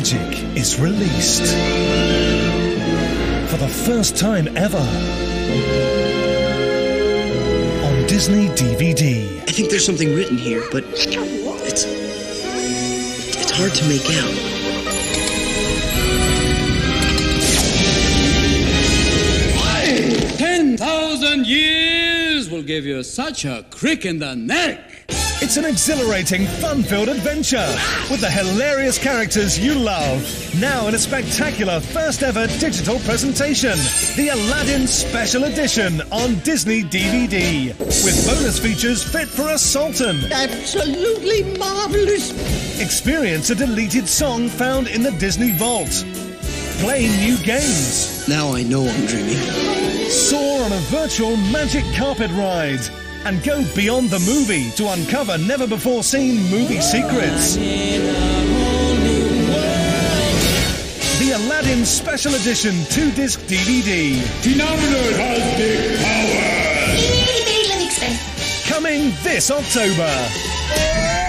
is released. For the first time ever. On Disney DVD. I think there's something written here, but it's it's hard to make out. Ten thousand years will give you such a crick in the neck. It's an exhilarating, fun filled adventure with the hilarious characters you love. Now in a spectacular first ever digital presentation the Aladdin Special Edition on Disney DVD. With bonus features fit for a Sultan. Absolutely marvelous. Experience a deleted song found in the Disney Vault. Play new games. Now I know I'm dreaming. Soar on a virtual magic carpet ride. And go beyond the movie to uncover never before seen movie secrets. The Aladdin Special Edition 2 disc DVD. Phenomenal has big power. Coming this October.